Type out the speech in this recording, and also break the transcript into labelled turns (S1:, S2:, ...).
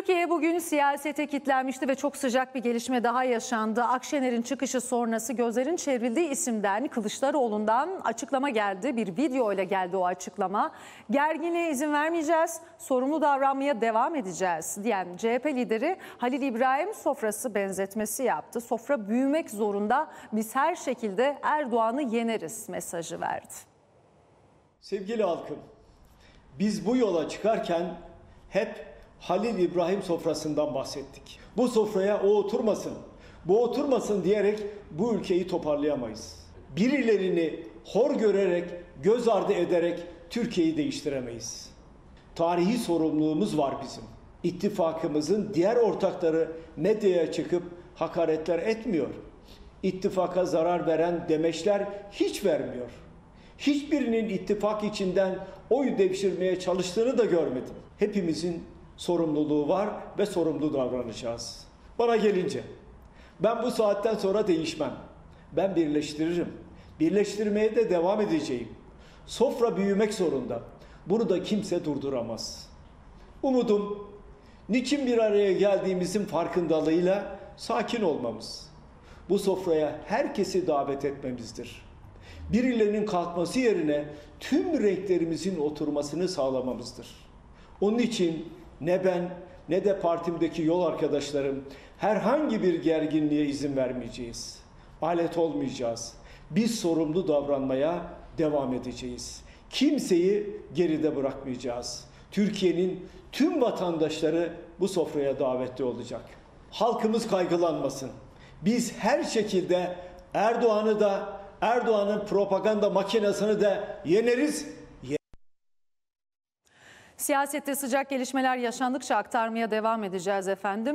S1: Türkiye bugün siyasete kilitlenmişti ve çok sıcak bir gelişme daha yaşandı. Akşener'in çıkışı sonrası gözlerin çevrildiği isimden Kılıçdaroğlu'ndan açıklama geldi. Bir video ile geldi o açıklama. Gerginliğe izin vermeyeceğiz, sorumlu davranmaya devam edeceğiz diyen CHP lideri Halil İbrahim sofrası benzetmesi yaptı. Sofra büyümek zorunda, biz her şekilde Erdoğan'ı yeneriz mesajı verdi.
S2: Sevgili halkım, biz bu yola çıkarken hep Halil İbrahim sofrasından bahsettik. Bu sofraya o oturmasın, bu oturmasın diyerek bu ülkeyi toparlayamayız. Birilerini hor görerek, göz ardı ederek Türkiye'yi değiştiremeyiz. Tarihi sorumluluğumuz var bizim. İttifakımızın diğer ortakları medyaya çıkıp hakaretler etmiyor. İttifaka zarar veren demeçler hiç vermiyor. Hiçbirinin ittifak içinden oy devşirmeye çalıştığını da görmedim. Hepimizin sorumluluğu var ve sorumlu davranacağız. Bana gelince ben bu saatten sonra değişmem. Ben birleştiririm. Birleştirmeye de devam edeceğim. Sofra büyümek zorunda. Bunu da kimse durduramaz. Umudum niçin bir araya geldiğimizin farkındalığıyla sakin olmamız. Bu sofraya herkesi davet etmemizdir. Birilerinin kalkması yerine tüm renklerimizin oturmasını sağlamamızdır. Onun için ne ben ne de partimdeki yol arkadaşlarım herhangi bir gerginliğe izin vermeyeceğiz. Alet olmayacağız. Biz sorumlu davranmaya devam edeceğiz. Kimseyi geride bırakmayacağız. Türkiye'nin tüm vatandaşları bu sofraya davetli olacak. Halkımız kaygılanmasın. Biz her şekilde Erdoğan'ı da Erdoğan'ın propaganda makinesini de yeneriz,
S1: Siyasette sıcak gelişmeler yaşandıkça aktarmaya devam edeceğiz efendim.